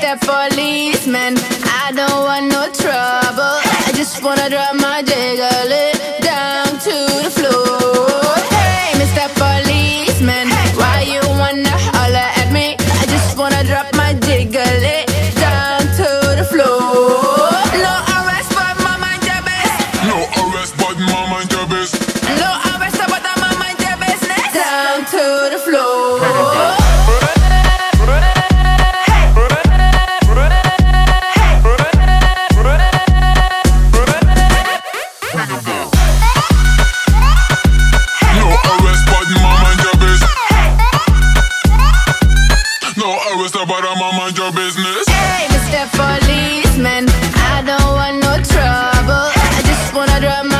that policeman. I don't want no trouble. I just wanna drop my jiggle it down to the floor. Hey, Mr. Policeman, why you wanna holler at me? I just wanna drop my jiggle it down to the floor. No arrest, but mama jabez. No arrest, but mama jabez. No arrest, but mama jabez. Down to the floor. grandma, mind your business. Hey, Mr. Policeman, I don't want no trouble. I just wanna drive my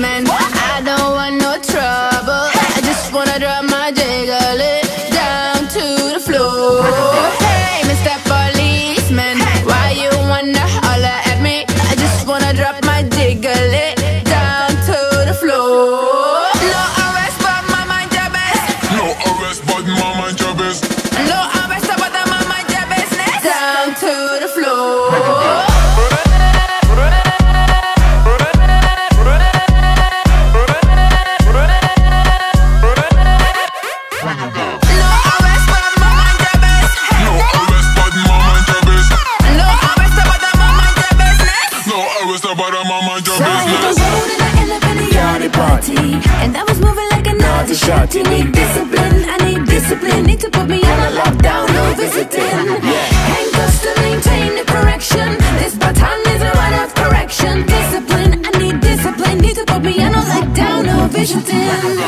man. I need discipline, I need discipline. Need to put me on a lockdown, no visiting. Yeah. Handcuffs to maintain the correction. This baton is a one of correction. Discipline, I need discipline. Need to put me on a lockdown, no visiting.